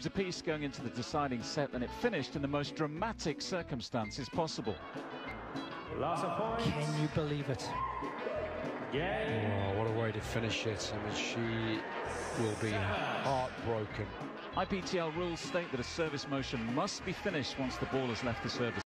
was a piece going into the deciding set and it finished in the most dramatic circumstances possible. Can you believe it? Yeah. Oh, what a way to finish it. I mean, she will be heartbroken. IPTL rules state that a service motion must be finished once the ball has left the service.